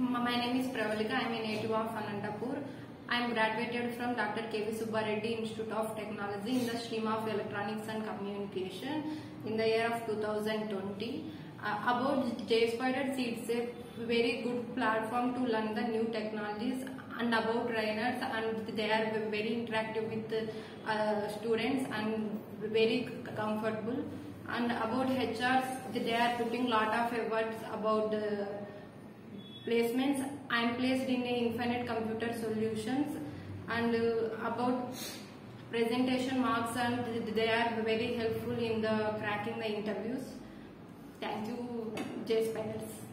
My name is Pravallika. I am a native of Anantapur. I am graduated from Dr. K.V. Subbareddy Institute of Technology in the stream of Electronics and Communication in the year of 2020. Uh, about JSpiders, it's a very good platform to learn the new technologies and about trainers and they are very interactive with uh, students and very comfortable and about HRs they are putting a lot of efforts about uh, placements. I am placed in a infinite computer solutions and uh, about presentation marks and they are very helpful in the cracking the interviews. Thank you j spiders